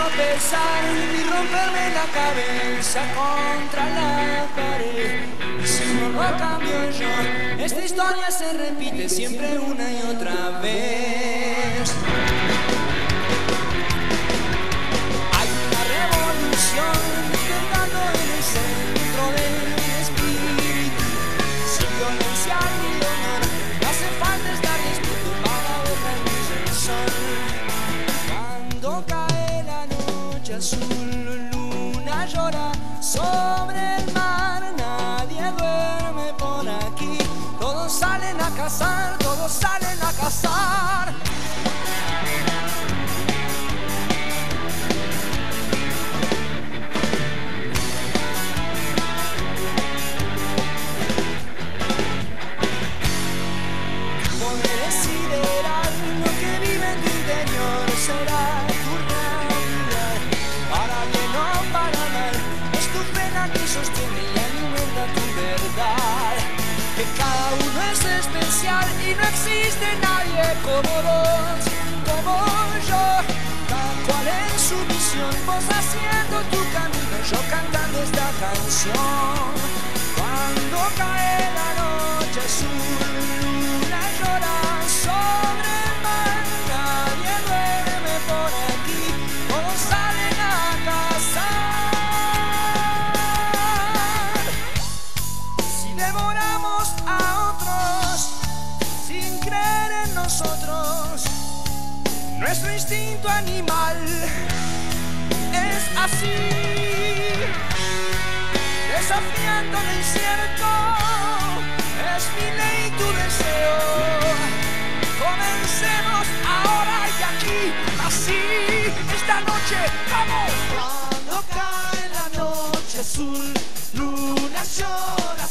tropezar ni romperme la cabeza contra la pared. Y si no lo cambio yo, esta historia se repite siempre una y otra vez. Noche azul, luna llora sobre el mar, nadie duerme por aquí. Todos salen a cazar, todos salen a cazar. Y no existe nadie como vos, como yo. Cada cual en su misión, vos haciendo tu camino, yo cantando esta canción. Cuando cae la noche azul, nosotros, nuestro instinto animal es así desafiando lo incierto, es mi ley tu deseo. Comencemos ahora y aquí, así, esta noche, vamos. Cuando cae la noche azul, luna llora